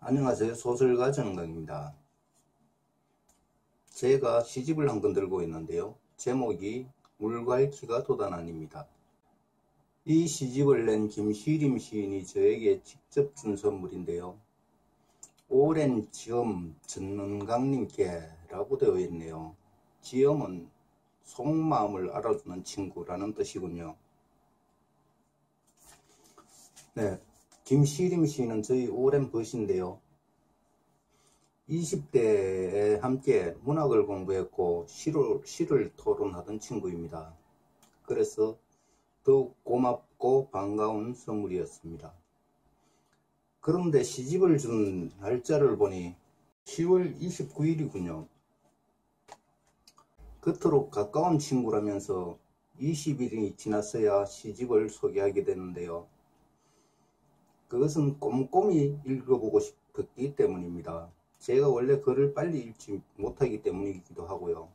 안녕하세요. 소설가 정강입니다. 제가 시집을 한 권 들고 있는데요. 제목이 물갈퀴가 도단안입니다. 이 시집을 낸 김시림 시인이 저에게 직접 준 선물인데요. 오랜 지엄 전문강님께 라고 되어 있네요. 지엄은 속마음을 알아주는 친구라는 뜻이군요. 네, 김시림 씨는 저희 오랜 벗인데요. 20대에 함께 문학을 공부했고 시를, 시를 토론하던 친구입니다. 그래서 더욱 고맙고 반가운 선물이었습니다. 그런데 시집을 준 날짜를 보니 10월 29일이군요. 그토록 가까운 친구라면서 20일이 지났어야 시집을 소개하게 되는데요. 그것은 꼼꼼히 읽어보고 싶었기 때문입니다. 제가 원래 글을 빨리 읽지 못하기 때문이기도 하고요.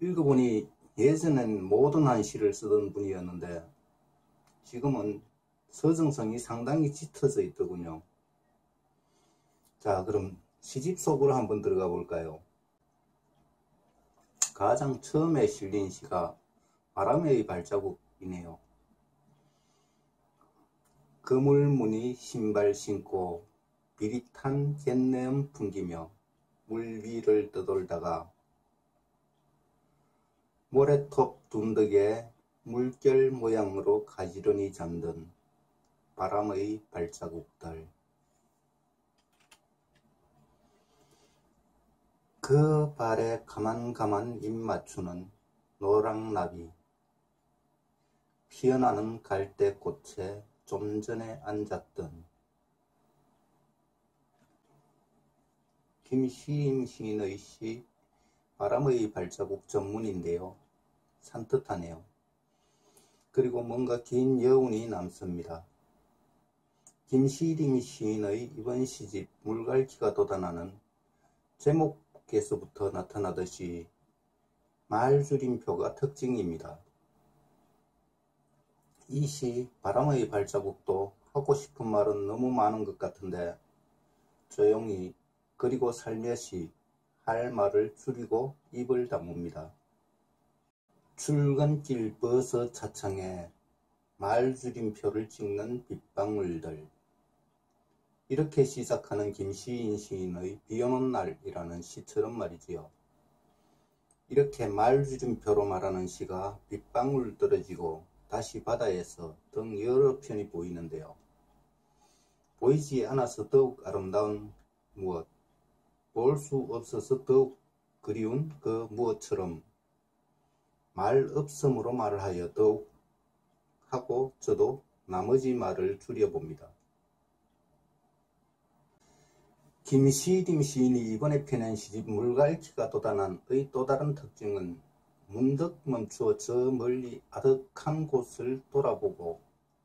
읽어보니 예전엔 모던한 시를 쓰던 분이었는데 지금은 서정성이 상당히 짙어져 있더군요. 자 그럼 시집 속으로 한번 들어가 볼까요? 가장 처음에 실린 시가 바람의 발자국이네요. 그물무늬 신발 신고 비릿한 갯내음 풍기며 물 위를 떠돌다가 모래톱 둔덕에 물결 모양으로 가지런히 잠든 바람의 발자국들. 그 발에 가만가만 입 맞추는 노랑나비. 피어나는 갈대꽃에 좀 전에 앉았던 김시임 시인의 시 바람의 발자국 전문인데요. 산뜻하네요. 그리고 뭔가 긴 여운이 남습니다. 김시림 시인의 이번 시집 물갈퀴가 돋아나는 제목에서부터 나타나듯이 말줄임표가 특징입니다. 이 시 바람의 발자국도 하고 싶은 말은 너무 많은 것 같은데 조용히 그리고 살며시 할 말을 줄이고 입을 다뭅니다. 출근길 버스 차창에 말 줄임표를 찍는 빗방울들 이렇게 시작하는 김시인 시인의 비오는 날이라는 시처럼 말이지요. 이렇게 말줄임표로 말하는 시가 빗방울 떨어지고 다시 바다에서 등 여러 편이 보이는데요. 보이지 않아서 더욱 아름다운 무엇, 볼 수 없어서 더욱 그리운 그 무엇처럼 말 없음으로 말을 하여 더욱 하고 저도 나머지 말을 줄여봅니다. 김시림 시인이 이번에 펴낸 시집 물갈퀴가 도단한의 또 다른 특징은 문득 멈추어 저 멀리 아득한 곳을 돌아보고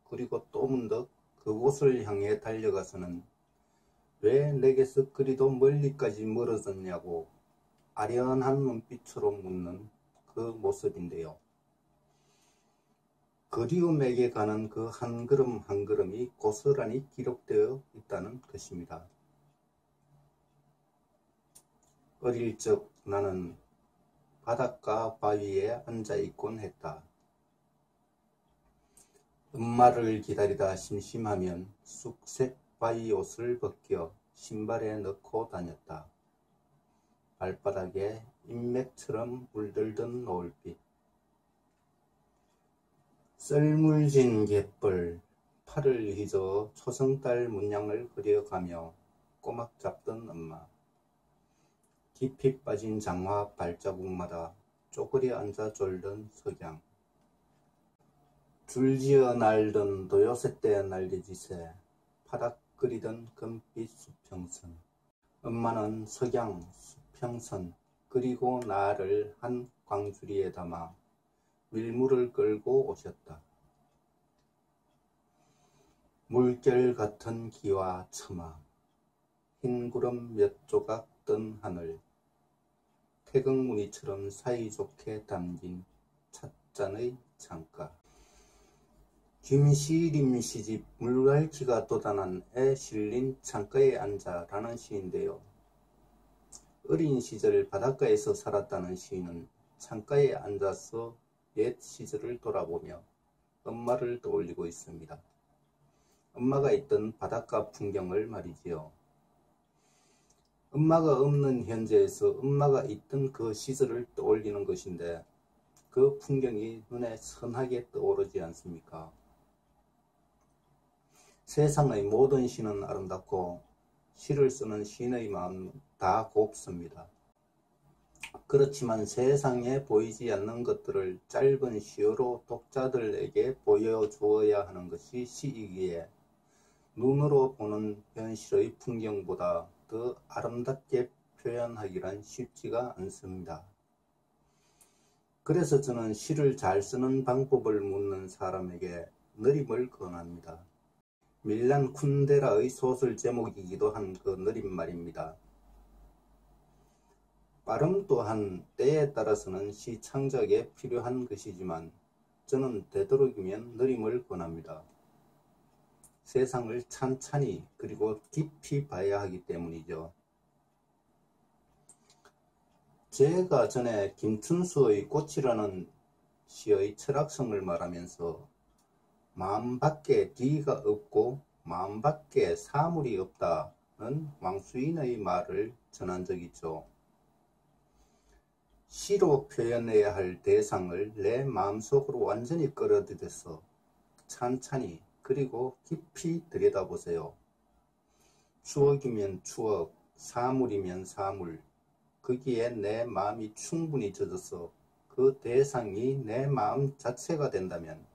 그리고 또 문득 그곳을 향해 달려가서는 왜 내게서 그리도 멀리까지 멀어졌냐고 아련한 눈빛으로 묻는 그 모습인데요. 그리움에게 가는 그 한 걸음 한 걸음이 고스란히 기록되어 있다는 것입니다. 어릴 적 나는 바닷가 바위에 앉아 있곤 했다. 엄마를 기다리다 심심하면 쑥색 바위 옷을 벗겨 신발에 넣고 다녔다. 발바닥에 인맥처럼 물들던 노을빛. 썰물진 갯벌, 팔을 휘저 초성달 문양을 그려가며 꼬막 잡던 엄마. 깊이 빠진 장화 발자국마다 쪼그려 앉아 졸던 석양 줄지어 날던 도요새 때 날개짓에 파닥 그리던 금빛 수평선 엄마는 석양, 수평선 그리고 나를 한 광주리에 담아 밀물을 끌고 오셨다. 물결 같은 기와 처마 흰 구름 몇 조각 뜬 하늘 태극 무늬처럼 사이좋게 담긴 찻잔의 창가 김시림 시집 물갈퀴가 도단한애 실린 창가에 앉아 라는 시인데요. 어린 시절 바닷가에서 살았다는 시인은 창가에 앉아서 옛 시절을 돌아보며 엄마를 떠올리고 있습니다. 엄마가 있던 바닷가 풍경을 말이지요. 엄마가 없는 현재에서 엄마가 있던 그 시절을 떠올리는 것인데 그 풍경이 눈에 선하게 떠오르지 않습니까? 세상의 모든 시는 아름답고 시를 쓰는 시인의 마음 다 곱습니다. 그렇지만 세상에 보이지 않는 것들을 짧은 시어로 독자들에게 보여주어야 하는 것이 시이기에 눈으로 보는 현실의 풍경보다 더 아름답게 표현하기란 쉽지가 않습니다. 그래서 저는 시를 잘 쓰는 방법을 묻는 사람에게 느림을 권합니다. 밀란 쿤데라의 소설 제목이기도 한 그 느림 말입니다. 발음 또한 때에 따라서는 시 창작에 필요한 것이지만 저는 되도록이면 느림을 권합니다. 세상을 찬찬히 그리고 깊이 봐야 하기 때문이죠. 제가 전에 김춘수의 꽃이라는 시의 철학성을 말하면서 마음 밖에 뒤가 없고 마음 밖에 사물이 없다는 왕수인의 말을 전한 적 있죠. 시로 표현해야 할 대상을 내 마음속으로 완전히 끌어들여서 찬찬히 그리고 깊이 들여다보세요. 추억이면 추억, 사물이면 사물, 거기에 내 마음이 충분히 젖어서 그 대상이 내 마음 자체가 된다면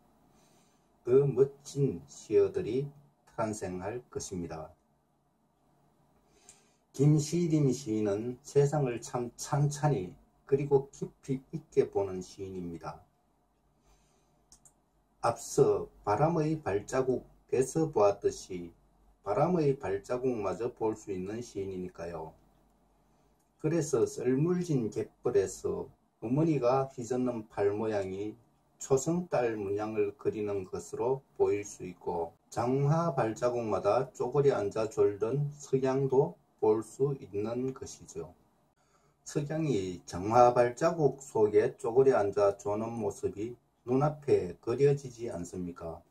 그 멋진 시어들이 탄생할 것입니다. 김시림 시인은 세상을 참 찬찬히 그리고 깊이 있게 보는 시인입니다. 앞서 바람의 발자국에서 보았듯이 바람의 발자국마저 볼 수 있는 시인이니까요. 그래서 썰물진 갯벌에서 어머니가 휘젓는 팔 모양이 초승달 문양을 그리는 것으로 보일 수 있고 장화 발자국마다 쪼그려 앉아 졸던 석양도 볼 수 있는 것이죠. 석양이 장화 발자국 속에 쪼그려 앉아 조는 모습이 눈앞에 그려지지 않습니까?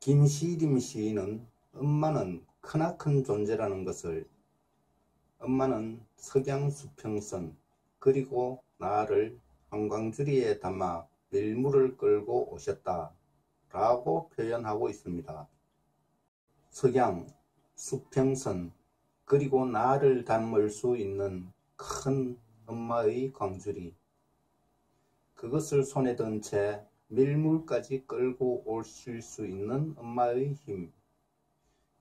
김시림 시인은 엄마는 크나큰 존재라는 것을 엄마는 석양수평선 그리고 나를 한광주리에 담아 밀물을 끌고 오셨다 라고 표현하고 있습니다. 석양, 수평선, 그리고 나를 담을 수 있는 큰 엄마의 광주리. 그것을 손에 든 채 밀물까지 끌고 오실 수 있는 엄마의 힘.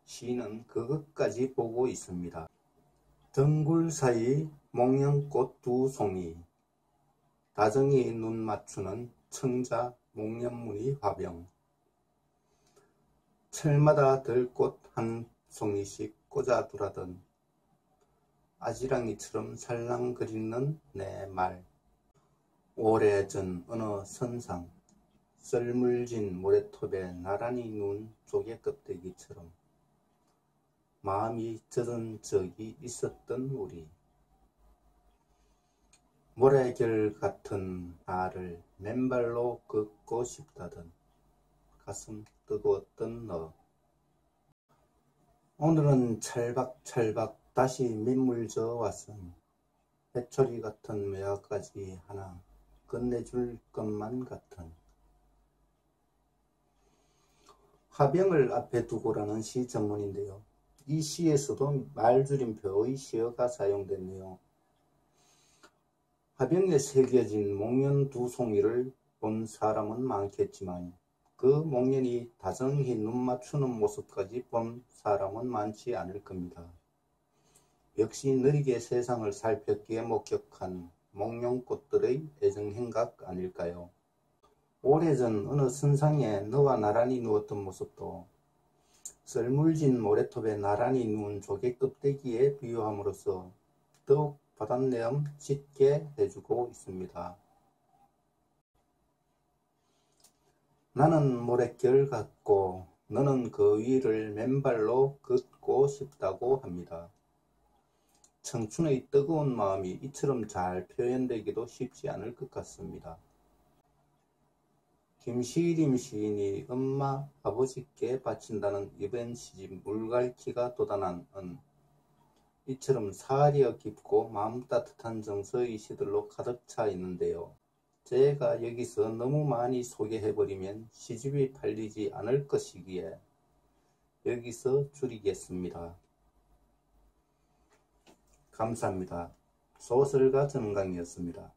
시인은 그것까지 보고 있습니다. 덩굴 사이 목련꽃 두 송이 다정히 눈 맞추는 청자 목련무늬 화병 철마다 들꽃 한 송이씩 꽂아 두라던 아지랑이처럼 살랑거리는 내 말 오래전 어느 선상 썰물진 모래톱에 나란히 눈 조개 껍데기처럼 마음이 젖은 적이 있었던 우리. 모래결 같은 나를 맨발로 걷고 싶다던 가슴 뜨거웠던 너. 오늘은 찰박찰박 다시 민물져 왔음. 해초리 같은 매화까지 하나 끝내줄 것만 같은 화병을 앞에 두고라는 시 전문인데요. 이 시에서도 말줄임표의 시어가 사용됐네요. 화병에 새겨진 목련 두 송이를 본 사람은 많겠지만 그 목련이 다정히 눈 맞추는 모습까지 본 사람은 많지 않을 겁니다. 역시 느리게 세상을 살폈기에 목격한 목련꽃들의 애정행각 아닐까요? 오래전 어느 선상에 너와 나란히 누웠던 모습도 썰물진 모래톱에 나란히 누운 조개 껍데기에 비유함으로써 더욱 바닷내음 짙게 해주고 있습니다. 나는 모래결 같고 너는 그 위를 맨발로 걷고 싶다고 합니다. 청춘의 뜨거운 마음이 이처럼 잘 표현되기도 쉽지 않을 것 같습니다. 김시림 시인이 엄마, 아버지께 바친다는 이번 시집 물갈퀴가 돋아난 은 이처럼 사리어 깊고 마음 따뜻한 정서의 시들로 가득 차 있는데요. 제가 여기서 너무 많이 소개해버리면 시집이 팔리지 않을 것이기에 여기서 줄이겠습니다. 감사합니다. 소설가 정강이었습니다.